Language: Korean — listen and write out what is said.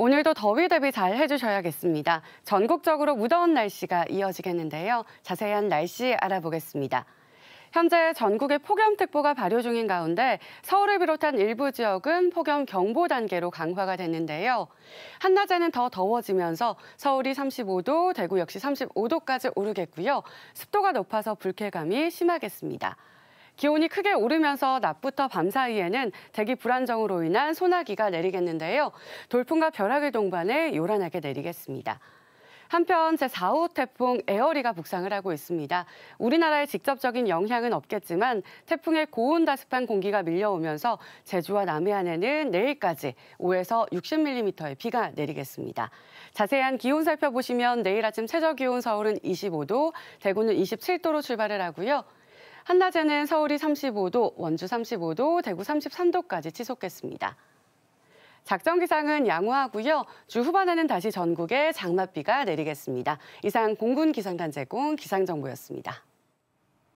오늘도 더위 대비 잘 해주셔야겠습니다. 전국적으로 무더운 날씨가 이어지겠는데요. 자세한 날씨 알아보겠습니다. 현재 전국에 폭염특보가 발효 중인 가운데 서울을 비롯한 일부 지역은 폭염 경보 단계로 강화가 됐는데요. 한낮에는 더 더워지면서 서울이 35도, 대구 역시 35도까지 오르겠고요. 습도가 높아서 불쾌감이 심하겠습니다. 기온이 크게 오르면서 낮부터 밤 사이에는 대기 불안정으로 인한 소나기가 내리겠는데요. 돌풍과 벼락을 동반해 요란하게 내리겠습니다. 한편 제4호 태풍 에어리가 북상을 하고 있습니다. 우리나라에 직접적인 영향은 없겠지만 태풍의 고온 다습한 공기가 밀려오면서 제주와 남해안에는 내일까지 5에서 60mm의 비가 내리겠습니다. 자세한 기온 살펴보시면 내일 아침 최저 기온 서울은 25도, 대구는 27도로 출발을 하고요. 한낮에는 서울이 35도, 원주 35도, 대구 33도까지 치솟겠습니다. 작전 기상은 양호하고요. 주 후반에는 다시 전국에 장맛비가 내리겠습니다. 이상 공군 기상단 제공 기상정보였습니다.